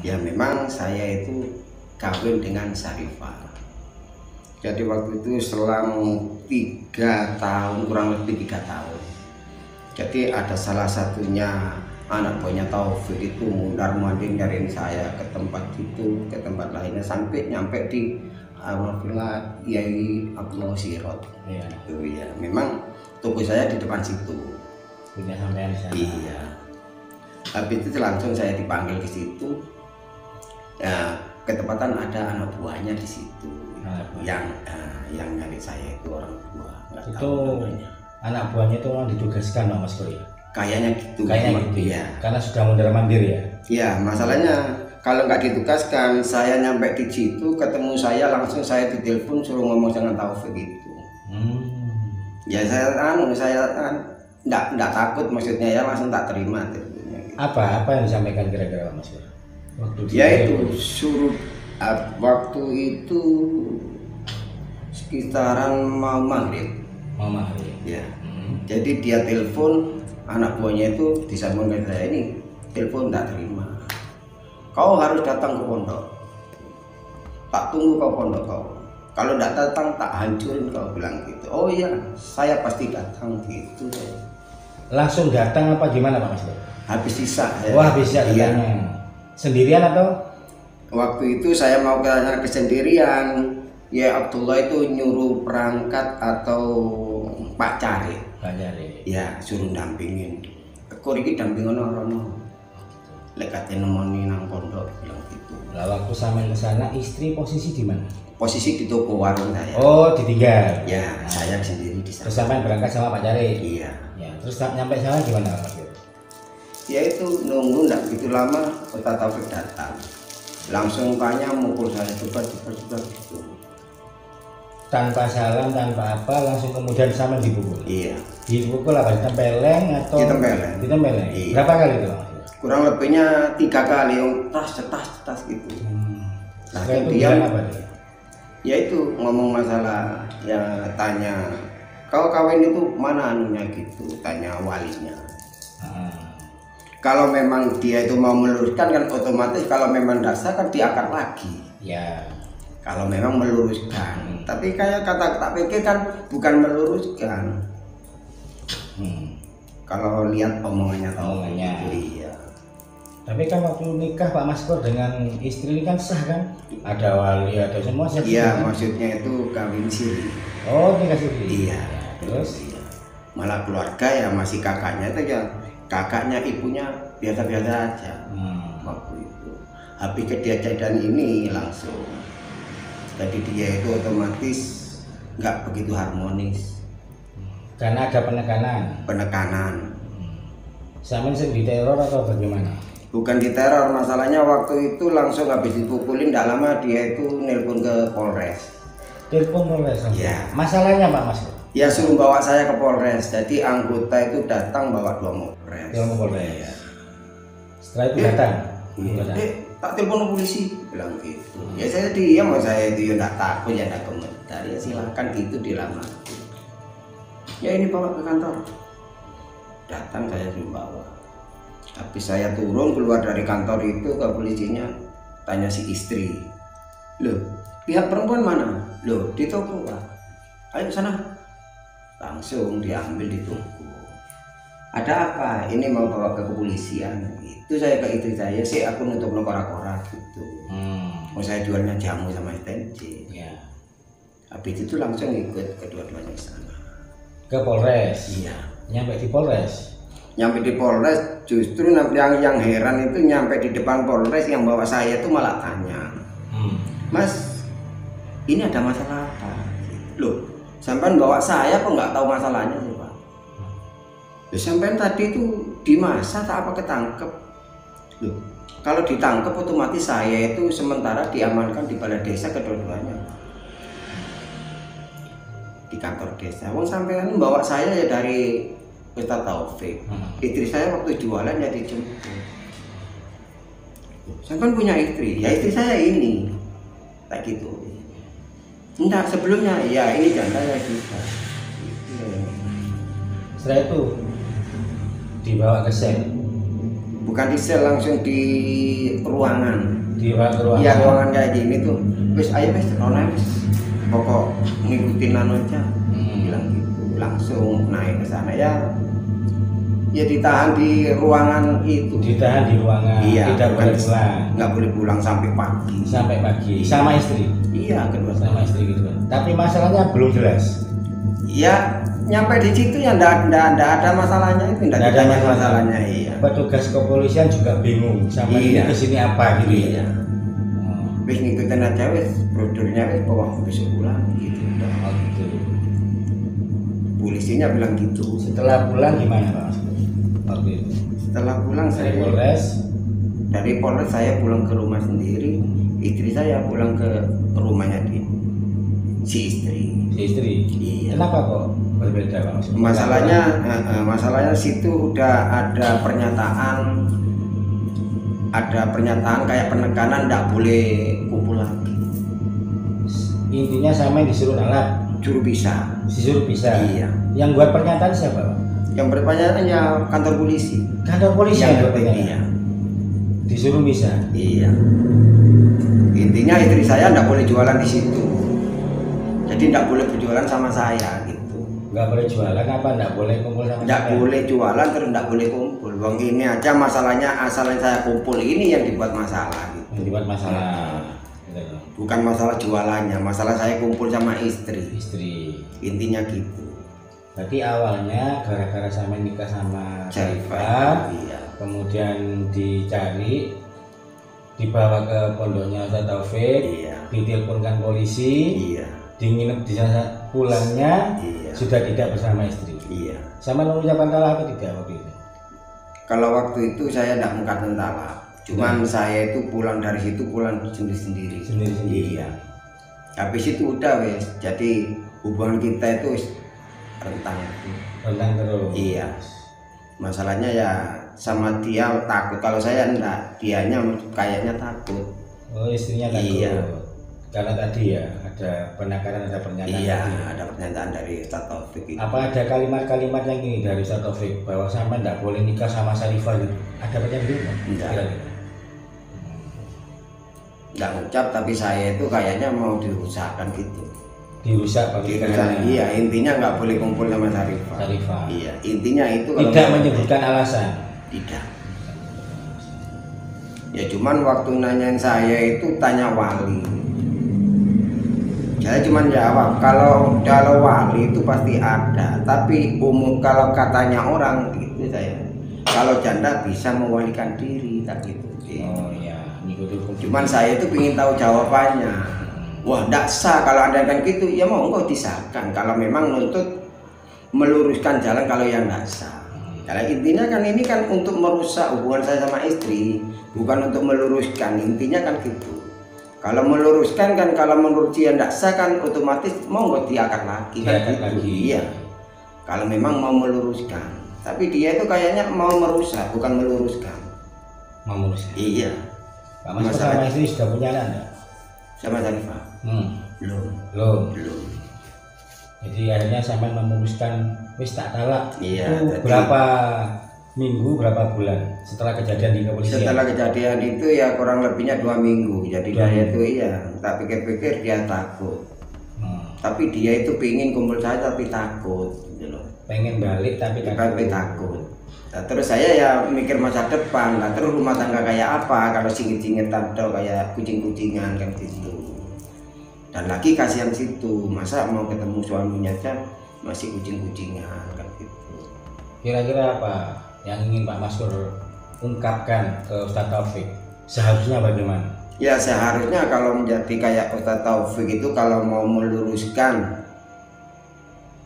ya memang saya itu kawin dengan Syarifah. Jadi waktu itu selang tiga tahun kurang lebih tiga tahun. Jadi ada salah satunya anak buahnya Taufik itu mundar mandir nyariin saya ke tempat itu ke tempat lainnya sampai nyampe di Alhamdulillah Yai Abdullah Sirot. Iya. itu ya memang toko saya di depan situ. Punya sampean iya. Tapi itu langsung saya dipanggil ke situ ya ketepatan ada anak buahnya di situ buah. yang eh, yang nyari saya itu orang tua nggak Itu tahu namanya Anak buahnya itu orang ditugaskan sama Mas ya. kayaknya gitu Kayaknya gitu Iya. ya. Karena sudah mundar mandir ya. Ya, masalahnya kalau nggak ditugaskan, saya nyampe di situ, ketemu saya langsung saya ditelepon suruh ngomong dengan Taufik itu. Hmm. Ya saya anu, saya kan nggak nggak takut maksudnya ya langsung tak terima gitu. Apa apa yang disampaikan kira-kira Mas Kur? Waktu di Ya itu suruh ah, waktu itu sekitaran mau maghrib. Mama hari. Ya, Hmm. jadi dia telepon anak buahnya itu disambung ke saya ini telepon tak terima. Kau harus datang ke pondok. Tak tunggu kau pondok kau. Kalau tidak datang tak hancurin kau bilang gitu. Oh iya, saya pasti datang gitu. Langsung datang apa gimana Pak Mas? Habis sisa. saya- Wah bisa Iya. Sendirian atau? Waktu itu saya mau ke sana kesendirian. Ya Abdullah itu nyuruh perangkat atau Pak Cari. Pak Jari. Ya suruh dampingin. Kok iki dampingan orang Lekatnya nemoni nang pondok bilang gitu. Lah waktu sampai ke sana istri posisi di mana? Posisi di toko warung saya. Oh ditinggal. Ya, saya sendiri di Terus sana. sampai berangkat sama Pak Jari. Iya. Ya, terus nyampe sana gimana Mas Ya itu nunggu nggak begitu lama Kota Taufik datang. Langsung tanya mukul saya cepat cepat cepat gitu. Tanpa salam, tanpa apa, langsung kemudian sama dipukul. Iya. Dipukul apa? Ditempeleng atau? Ditempeleng. Ditempeleng. Iya. Berapa kali itu? Kurang lebihnya tiga kali yang tas cetas cetas gitu. Hmm. Nah, Setelah itu kemudian- bilang apa dia? Ya itu ngomong masalah ya tanya kau kawin itu mana anunya gitu tanya walinya. Ah. Kalau memang dia itu mau meluruskan kan otomatis kalau memang dasar kan diakar lagi. Ya. Kalau memang meluruskan, tapi kayak kata tak pikir kan bukan meluruskan. Hmm. Kalau lihat omongannya Omongannya. iya. Tapi kan waktu nikah Pak Mas Kur dengan istri ini kan sah kan? Ada wali, ada semua sah. Iya, kan? maksudnya itu kawin siri. Oh, nikah siri. Iya. Terus? Iya. Malah keluarga ya masih kakaknya itu ya kakaknya ibunya biasa-biasa aja Hmm. waktu itu. Habis kejadian ini langsung. Jadi dia itu otomatis nggak begitu harmonis, Karena ada penekanan. penekanan. Sama sing diteror atau bagaimana? Bukan diteror, masalahnya waktu itu langsung habis dipukulin, tidak lama dia itu nelpon ke Polres. Telepon Polres. Iya. Masalahnya Pak Mas Ya suruh bawa saya ke Polres, jadi anggota itu datang bawa dua Polres. Telepon Polres. Setelah itu Iya. datang. Iya. Eh, tak telepon polisi bilang gitu. Ya saya diam, mau saya itu ya nggak takut ya nggak komentar ya silahkan gitu dilamar. Ya ini bawa ke kantor. Datang saya dibawa. Habis saya turun keluar dari kantor itu ke polisinya tanya si istri. Loh, pihak perempuan mana? Loh, di toko pak. Ayo sana. Langsung diambil di toko. Ada apa? Ini mau bawa ke kepolisian. Itu saya ke istri saya sih aku nutup kora-kora gitu. Hmm. Mau saya jualnya jamu sama STNC. Ya. Habis itu langsung ikut kedua-duanya ke sana. Ke Polres. Iya. Nyampe di Polres. Nyampe di Polres, justru yang yang heran itu nyampe di depan Polres yang bawa saya itu malah tanya, Hmm. Mas, ini ada masalah sampean bawa saya kok nggak tahu masalahnya sih Pak? Ya sampean tadi itu di masa tak apa ketangkep? Loh, kalau ditangkap otomatis saya itu sementara diamankan di balai desa kedua-duanya. Di kantor desa. Wong sampean bawa saya ya dari Ustaz Taufik. Hmm. Istri saya waktu jualan ya dijemput. Sampean punya istri? Ya istri saya ini. Tak gitu. Enggak, sebelumnya. Ya ini janda ya kita. Setelah itu dibawa ke sel. bukan di sel langsung di ruangan. Di ruang ruangan. Iya ruangan kayak gini tuh. Wis ayo wis rono wis. Pokok ngikutin aja. Hmm. bilang gitu langsung naik ke sana. Ya ya ditahan di ruangan itu. Ditahan di ruangan iya tidak boleh pulang. nggak boleh pulang sampai pagi. Sampai pagi sama istri? Iya kedua sama istri gitu kan. Tapi masalahnya belum jelas. Ya nyampe di situ ya ndak ndak ndak ada masalahnya itu ndak ada ditanya masalah. masalahnya iya. Petugas kepolisian juga bingung sama Iya. ini ke sini apa gitu iya. Ya Hmm. wis ngikutin aja wis prosedurnya wis bawa besok pulang gitu. Udah. Oh, gitu. polisinya bilang gitu. Setelah pulang gimana pak setelah pulang dari saya Polres. Dari Polres saya pulang ke rumah sendiri. Istri saya pulang ke rumahnya dia si istri. Si istri? Iya. Kenapa kok berbeda Mas? masalahnya eh, eh, masalahnya situ udah ada pernyataan. Ada pernyataan kayak penekanan tidak boleh kumpul lagi. Intinya sama disuruh nolak juru bisa disuruh bisa iya. Yang buat pernyataan siapa pak? Yang berpernyataan ya kantor polisi. Kantor polisi yang buat iya. Pernyataan disuruh bisa? Iya. Intinya istri saya tidak boleh jualan di situ. Jadi tidak boleh berjualan sama saya gitu. Nggak boleh jualan apa? Nggak boleh kumpul sama tidak siapa? boleh jualan terus tidak boleh kumpul. Bang ini aja masalahnya asalnya saya kumpul ini yang dibuat masalah gitu. Yang dibuat masalah. Gitu. Bukan masalah jualannya masalah saya kumpul sama istri. Istri. Intinya gitu berarti awalnya gara-gara sama nikah sama Syarifah iya. kemudian dicari dibawa ke pondoknya Ustaz Taufik iya. diteleponkan polisi iya. dinginep di sana pulangnya iya. sudah tidak bersama istri. Iya. Sama mengucapkan talak atau tidak waktu itu? Kalau waktu itu saya tidak mengatakan talak cuman saya itu pulang dari situ pulang sendiri sendiri Sendiri-sendiri. iya. Habis itu udah wes. Jadi hubungan kita itu rentang tentang terus Iya. masalahnya ya sama dia takut kalau saya enggak dianya kayaknya takut oh istrinya takut Iya. karena tadi ya ada penekanan ada pernyataan iya tadi. ada pernyataan dari Ustaz Taufik itu apa ada kalimat-kalimat yang ini dari Ustaz Taufik bahwa sama tidak boleh nikah sama Syarifah gitu ada pernyataan gitu nggak? Enggak. Enggak ngucap tapi saya itu kayaknya mau dirusakkan gitu dirusak bagi Dirusak, iya intinya nggak boleh kumpul sama Syarifah Syarifah iya intinya itu kalau tidak menyebutkan alasan. Tidak. Ya cuman waktu nanyain saya itu tanya wali. Saya cuman jawab kalau kalau wali itu pasti ada tapi umum kalau katanya orang gitu saya. Kalau janda bisa mewalikan diri tak gitu. Oh iya. Hukum cuman saya itu ingin tahu jawabannya wah tidak sah kalau ada yang gitu ya mau enggak disahkan kalau memang nuntut meluruskan jalan kalau yang tidak sah kalau intinya kan ini kan untuk merusak hubungan saya sama istri bukan untuk meluruskan intinya kan gitu kalau meluruskan kan kalau menurut dia tidak sah kan otomatis mau nggak diangkat lagi kan gitu. lagi. iya kalau memang mau meluruskan tapi dia itu kayaknya mau merusak bukan meluruskan menguruskan iya Pak Mas Masalah- sama istri sudah punya anak? Sama Zarifah? Hmm. belum. Belum. Belum. Jadi akhirnya sampai memutuskan wis tak talak. Iya, itu berapa minggu berapa bulan setelah kejadian di kepolisian? Setelah kejadian itu ya kurang lebihnya dua minggu. Jadi Dua minggu. itu iya tak pikir-pikir dia takut. Hmm. tapi dia itu pingin kumpul saya tapi takut gitu loh. Pengen balik tapi tapi takut Nah, terus saya ya mikir masa depan. Nah, terus rumah tangga kayak apa? Kalau singit-singitan atau kayak kucing-kucingan kan gitu. Dan lagi kasihan situ. Masa mau ketemu suaminya aja masih kucing-kucingan kan gitu. Kira-kira apa yang ingin Pak Maskur ungkapkan ke Ustadz Taufik? Seharusnya bagaimana? Ya seharusnya kalau menjadi kayak Ustadz Taufik itu kalau mau meluruskan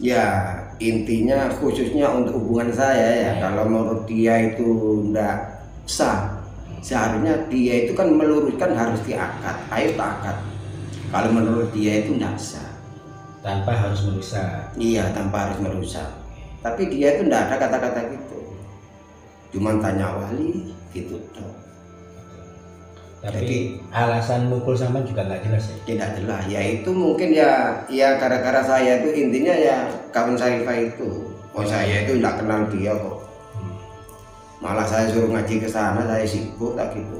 ya intinya khususnya untuk hubungan saya ya. Ya. kalau menurut dia itu ndak sah seharusnya dia itu kan meluruskan harus diangkat. Ayo angkat. Kalau menurut dia itu ndak sah. Tanpa harus merusak. Iya tanpa harus merusak. Tapi dia itu ndak ada kata-kata gitu. Cuman tanya wali gitu toh. Tapi Jadi- alasan mukul sama juga nggak jelas ya tidak jelas ya itu mungkin ya ya gara-gara saya itu intinya ya kawan Syarifah itu oh saya itu tidak kenal dia kok Hmm. malah saya suruh ngaji ke sana saya sibuk tak gitu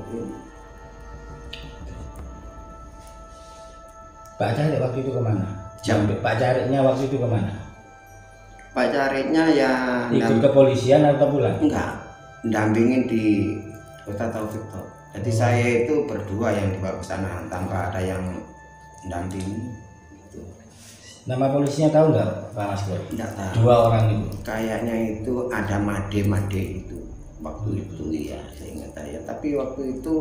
Pak Cari waktu itu ke mana? Jam. Pak Carinya waktu itu ke mana? Pak Caritnya ya Ikut kepolisian atau pulang? enggak dampingin di Kota Taufik Tok. Jadi saya itu berdua yang dibawa ke sana tanpa ada yang dampingi. Gitu. Nama polisinya tahu nggak Pak Mas? Enggak tahu. Dua orang itu. Kayaknya itu ada made-made itu waktu itu ya saya ingat saya. Tapi waktu itu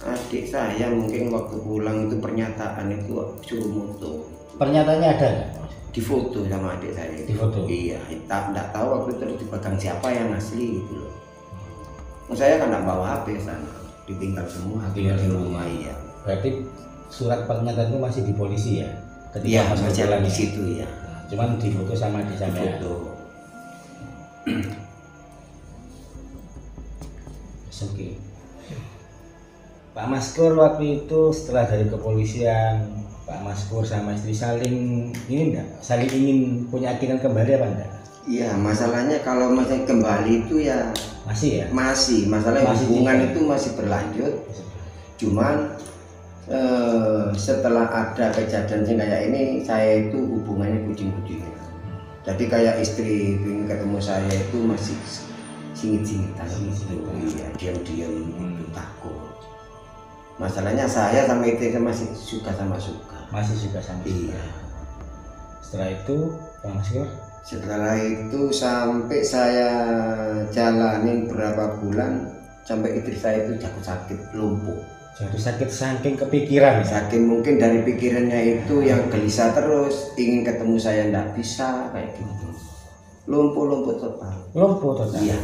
adik saya mungkin waktu pulang itu pernyataan itu suruh moto Pernyataannya ada nggak? di foto sama adik saya. Di foto? iya tak enggak tahu waktu itu dipegang siapa yang asli gitu loh Oh, saya kan enggak bawa HP sana ditinggal semua tinggal di rumah iya Berarti surat pernyataan itu masih di polisi ya? Ketika iya Mas Pur masih pulang di ya? situ ya Nah, Cuman di foto sama di sana. ya? foto Oke. Pak Maskur waktu itu setelah dari kepolisian, Pak Maskur sama istri saling ini enggak? Saling ingin punya akhirnya kembali apa enggak? Iya masalahnya kalau masih kembali itu ya Masih ya? masih. Masalah Masih hubungan juga. itu masih berlanjut. Cuman eh, setelah ada kejadian kayak ini saya itu hubungannya kucing-kucingan jadi kayak istri ingin ketemu saya itu masih singit-singitan. Gitu iya diam-diam Hmm. gitu, takut. Masalahnya saya sama istri masih suka sama suka. Masih juga sama. iya. Setelah itu Pak Maskur setelah itu sampai saya jalanin berapa bulan sampai istri saya itu jatuh sakit lumpuh. Jatuh sakit saking kepikiran ya? saking mungkin dari pikirannya itu yang gelisah terus ingin ketemu saya ndak bisa kayak gitu. Lumpuh-lumpuh total. Lumpuh total. iya.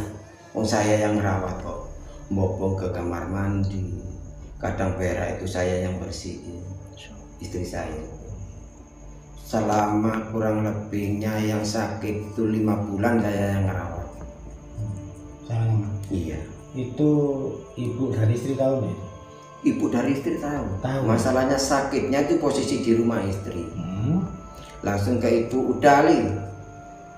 Oh saya yang merawat kok. Bopong ke kamar mandi. Kadang berak itu saya yang bersihin. Istri saya selama kurang lebihnya yang sakit itu lima bulan saya yang merawat Sama. iya Itu ibu dan istri tahu itu? ibu dari istri tahu Tahu. masalahnya sakitnya itu posisi di rumah istri Hmm. langsung ke ibu udah Ali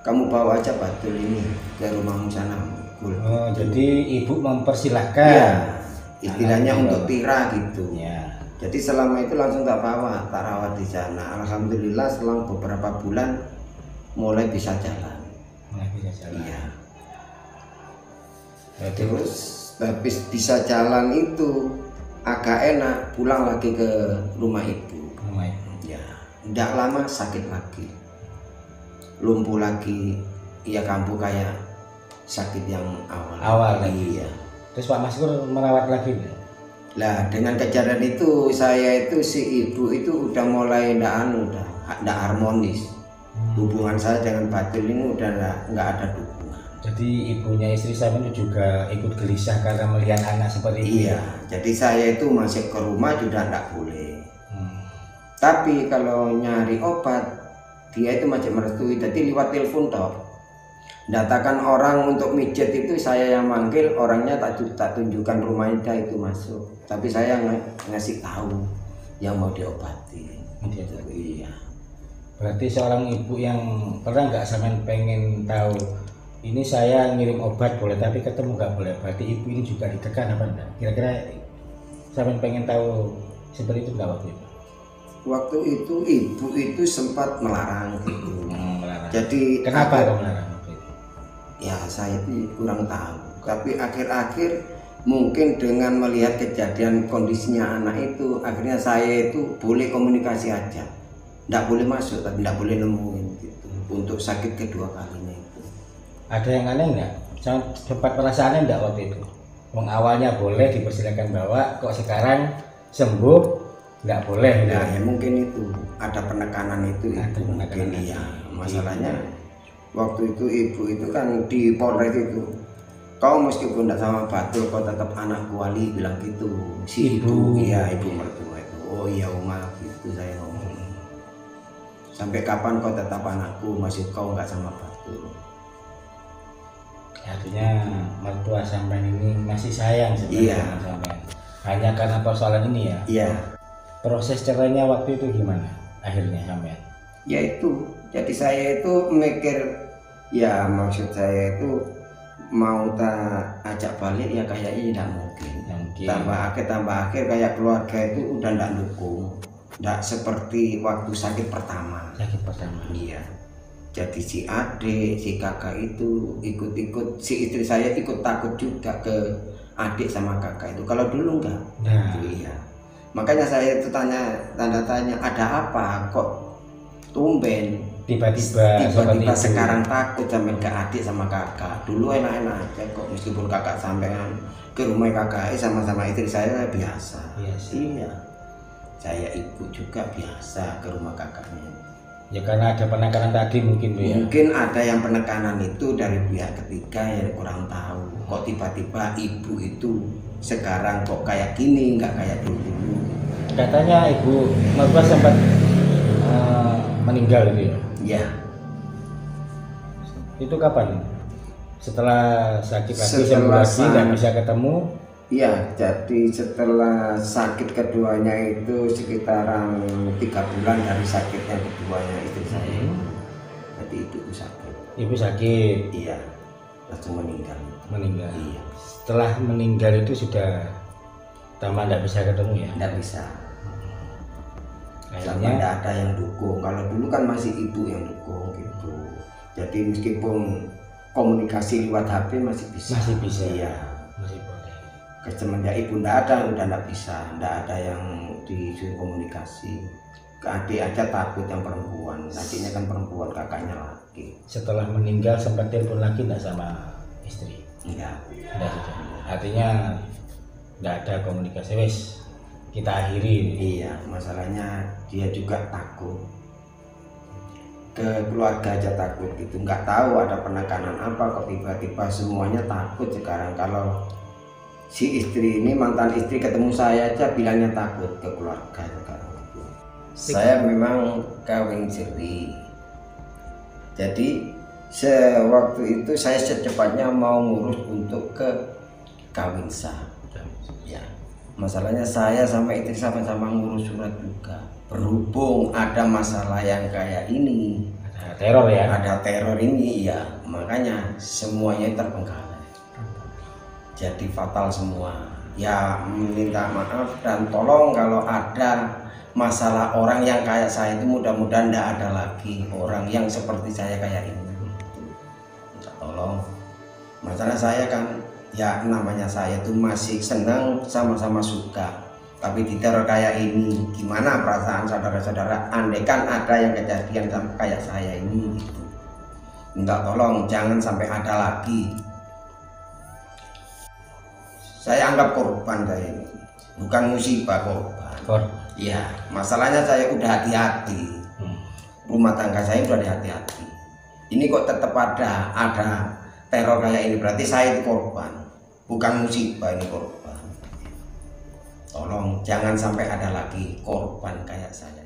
kamu bawa aja batul ini ke rumahmu sana Gul." Oh, jadi ibu ya mempersilahkan. istilahnya Anaknya untuk tira gitu Ya. Jadi selama itu langsung tak bawa tak rawat di sana alhamdulillah selang beberapa bulan mulai bisa jalan Nah, bisa jalan. iya terus habis bisa jalan itu agak enak pulang lagi ke rumah ibu rumah ibu. ya tidak lama sakit lagi lumpuh lagi ya kambuh kayak sakit yang awal Awal lagi. iya Terus Pak Maskur merawat lagi nggak? Lah dengan kejadian itu saya itu si ibu itu udah mulai ndak anu udah ndak harmonis. Hubungan saya dengan batil ini udah nggak nggak ada dukungan. Jadi ibunya istri saya itu juga ikut gelisah karena melihat anak seperti itu. iya jadi saya itu masuk ke rumah sudah ndak boleh. Hmm. tapi kalau nyari obat dia itu masih merestui. Jadi lewat telepon toh datakan orang untuk mijet itu saya yang manggil orangnya tak tak tunjukkan rumahnya itu masuk tapi saya ng- ngasih tahu yang mau diobati Gitu, iya Berarti seorang ibu yang pernah nggak sampean pengen tahu ini saya ngirim obat boleh tapi ketemu nggak boleh. Berarti ibu ini juga ditekan apa enggak? Kira-kira sampean pengen tahu seperti itu nggak waktu itu? waktu itu ibu itu sempat melarang gitu Hmm, melarang. jadi Kenapa kok melarang? Ya saya itu kurang tahu tapi akhir-akhir mungkin dengan melihat kejadian kondisinya anak itu akhirnya saya itu boleh komunikasi aja tidak boleh masuk tapi tidak boleh nemuin gitu untuk sakit kedua kalinya itu Ada yang aneh nggak? Jangan sempat perasaannya nggak waktu itu? Wong awalnya boleh dipersilakan bawa, kok sekarang sembuh nggak boleh? nah ya mungkin itu ada penekanan itu Ada itu penekanan. mungkin iya masalahnya waktu itu ibu itu kan di Polres itu kau meskipun tidak sama Batul kau tetap anakku wali bilang gitu si ibu, Ibu. iya ibu mertua itu oh iya Uma gitu saya ngomong sampai kapan kau tetap anakku masih kau nggak sama Batul Artinya mertua sampean ini masih sayang sebenarnya Iya. Hanya karena persoalan ini ya. iya Proses cerainya waktu itu gimana? Akhirnya sampean. ya itu jadi saya itu mikir ya maksud saya itu mau tak ajak balik ya kayaknya tidak mungkin. Mungkin. tambah akhir tambah akhir kayak keluarga itu udah tidak dukung. Tidak seperti waktu sakit pertama. Sakit pertama. Iya. Jadi si adik si kakak itu ikut-ikut si istri saya ikut takut juga ke adik sama kakak itu. Kalau dulu enggak. Nah. Iya. Makanya saya itu tanya tanda tanya ada apa? Kok tumben tiba-tiba tiba-tiba sekarang takut sampai ke adik sama kakak. Dulu enak-enak aja kok meskipun kakak sampean ke rumah kakak eh, sama-sama istri saya biasa. Iya sih. iya. Saya ibu juga biasa ke rumah kakaknya. Ya karena ada penekanan tadi mungkin Bu ya? Mungkin ada yang penekanan itu dari pihak ketiga yang kurang tahu. Kok tiba-tiba ibu itu sekarang kok kayak gini nggak kayak dulu? Katanya ibu mertua sempat eh, meninggal itu ya? Ya itu kapan? Setelah sakit lagi Setelah sembuh lagi nggak bisa ketemu? Iya, jadi setelah sakit keduanya itu sekitaran tiga bulan dari sakit yang keduanya istri saya. Jadi itu sakit. ibu sakit? Iya, langsung meninggal. meninggal. Iya, setelah meninggal itu sudah tambah nggak bisa ketemu ya? Tidak bisa. Akhirnya tidak ada yang dukung. Kalau dulu kan masih ibu yang dukung gitu. Jadi meskipun komunikasi lewat HP masih bisa. Masih bisa. Iya. masih boleh Semenjak ibu tidak ada, udah tidak bisa, tidak ada yang disuruh komunikasi. Ke adik aja takut yang perempuan, adiknya kan perempuan, kakaknya laki. setelah meninggal sempat telepon lagi nggak sama istri Enggak. Nggak sudah artinya nggak ada komunikasi wes kita akhiri Iya, masalahnya dia juga takut. Ke keluarga aja takut gitu, nggak tahu ada penekanan apa kok tiba-tiba semuanya takut sekarang kalau si istri ini mantan istri ketemu saya aja bilangnya takut ke keluarga sekarang. Saya memang kawin siri. Jadi sewaktu itu saya secepatnya mau ngurus untuk ke kawin sah. Ya, masalahnya saya sama istri sama-sama ngurus surat juga. Berhubung ada masalah yang kayak ini, ada teror ya ada teror ini, ya makanya semuanya terbengkalai. Jadi fatal semua. Ya minta maaf dan tolong kalau ada masalah orang yang kayak saya itu mudah-mudahan tidak ada lagi orang yang seperti saya kayak ini. Minta tolong. Masalah saya kan ya namanya saya tuh masih senang sama-sama suka. Tapi di teror kayak ini gimana perasaan saudara-saudara? Andaikan ada yang kejadian sama kayak saya ini gitu. Minta tolong jangan sampai ada lagi. Saya anggap korban saya ini bukan musibah korban. Kor. ya masalahnya saya udah hati-hati. Hmm. rumah tangga saya udah hati-hati ini kok tetap ada ada teror kayak ini berarti saya itu korban bukan musibah ini korban. Tolong jangan sampai ada lagi korban kayak saya